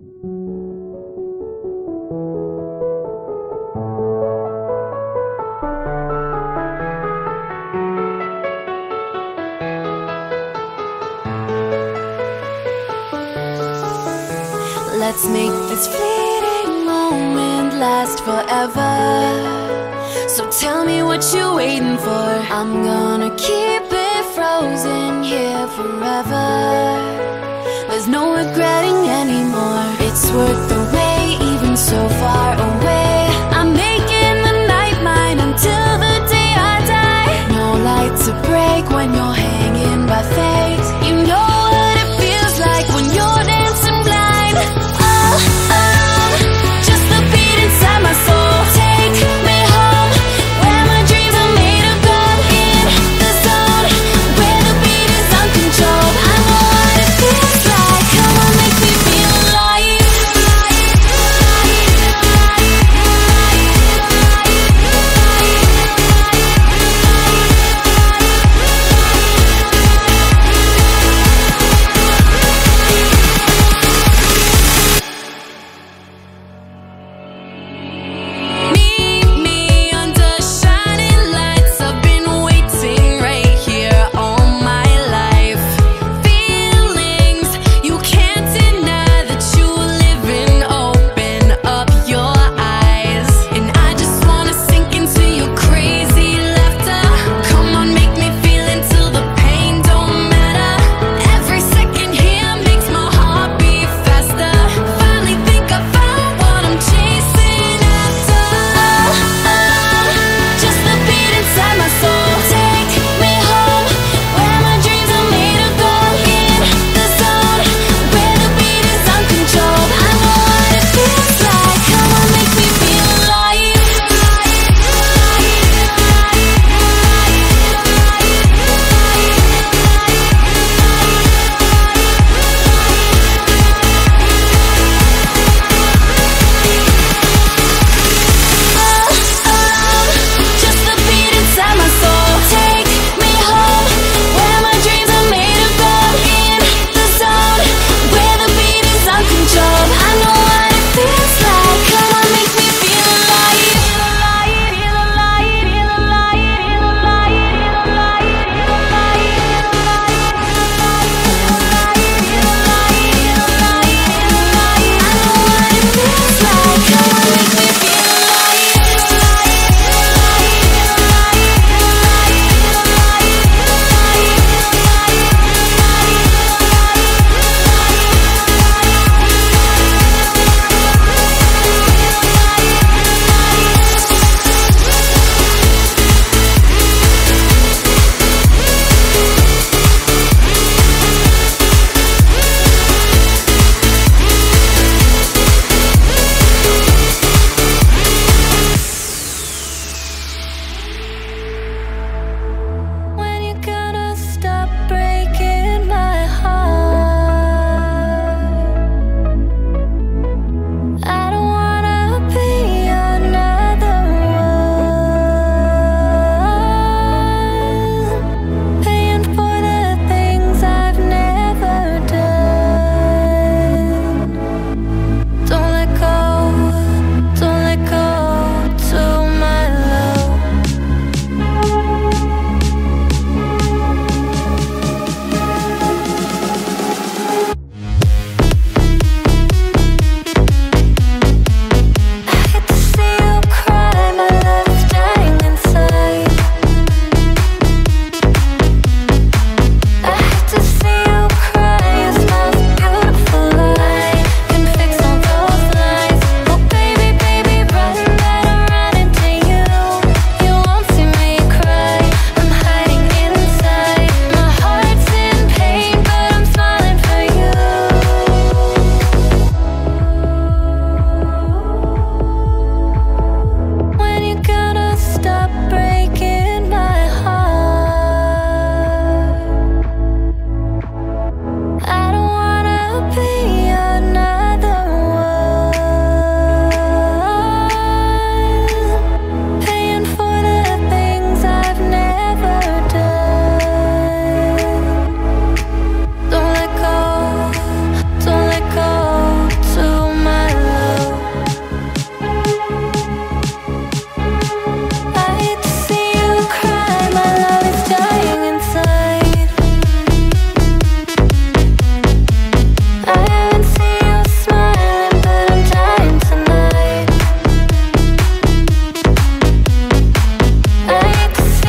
Let's make this fleeting moment last forever. So tell me what you're waiting for. I'm gonna keep it frozen here forever. There's no regretting anymore worth the wait, even so far away.